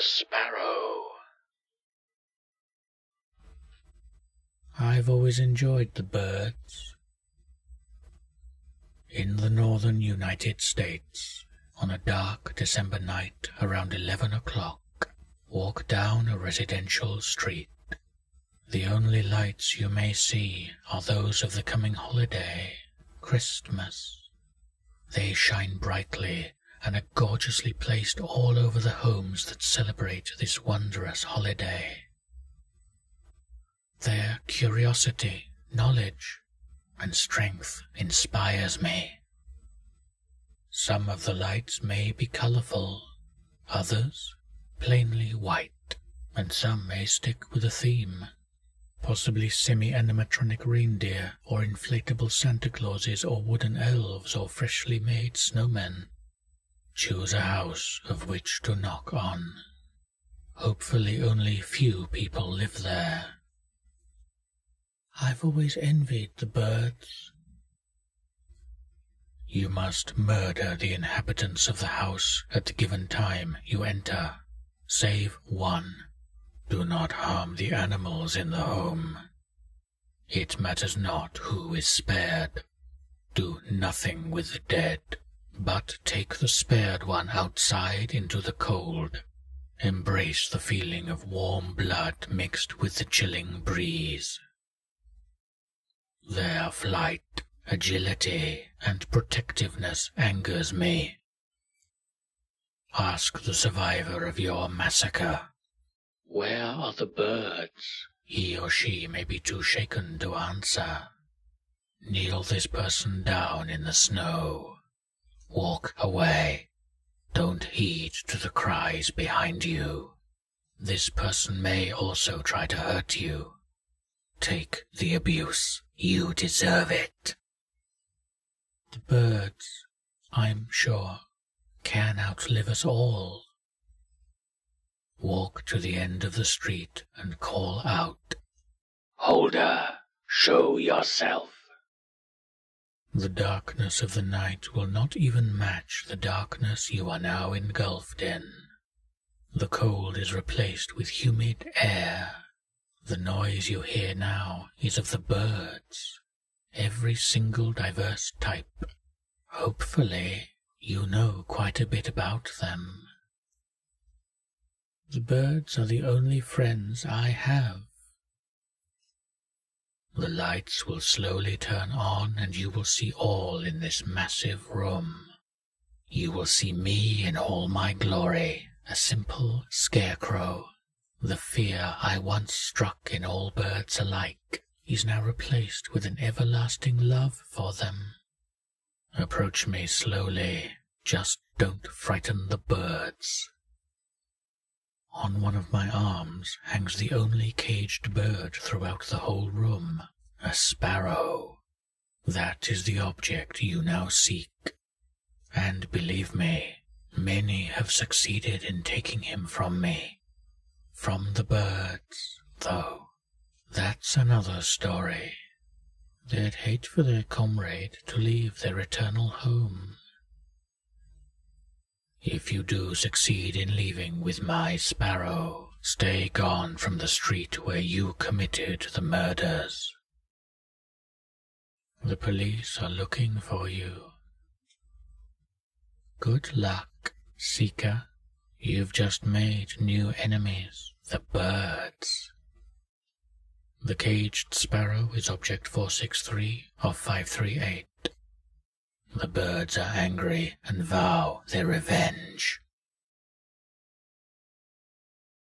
sparrow. I've always enjoyed the birds. In the northern United States, on a dark December night around 11 o'clock, walk down a residential street. The only lights you may see are those of the coming holiday, Christmas. They shine brightly and are gorgeously placed all over the homes that celebrate this wondrous holiday. Their curiosity, knowledge, and strength inspires me. Some of the lights may be colorful, others plainly white, and some may stick with a theme possibly semi-animatronic reindeer or inflatable Santa Clauses or wooden elves or freshly made snowmen. Choose a house of which to knock on. Hopefully only few people live there. I've always envied the birds. You must murder the inhabitants of the house at the given time you enter, save one. Do not harm the animals in the home. It matters not who is spared. Do nothing with the dead, but take the spared one outside into the cold. Embrace the feeling of warm blood mixed with the chilling breeze. Their flight, agility, and protectiveness angers me. Ask the survivor of your massacre where are the birds? He or she may be too shaken to answer. Kneel this person down in the snow. Walk away. Don't heed to the cries behind you. This person may also try to hurt you. Take the abuse. You deserve it. The birds, I'm sure, can outlive us all. Walk to the end of the street and call out, Holder, show yourself. The darkness of the night will not even match the darkness you are now engulfed in. The cold is replaced with humid air. The noise you hear now is of the birds, every single diverse type. Hopefully, you know quite a bit about them. The birds are the only friends I have. The lights will slowly turn on and you will see all in this massive room. You will see me in all my glory, a simple scarecrow. The fear I once struck in all birds alike is now replaced with an everlasting love for them. Approach me slowly, just don't frighten the birds. On one of my arms hangs the only caged bird throughout the whole room, a sparrow. That is the object you now seek. And believe me, many have succeeded in taking him from me. From the birds, though, that's another story. They'd hate for their comrade to leave their eternal home. If you do succeed in leaving with my sparrow, stay gone from the street where you committed the murders. The police are looking for you. Good luck, Seeker. You've just made new enemies, the birds. The caged sparrow is object 463 of 538. The birds are angry and vow their revenge.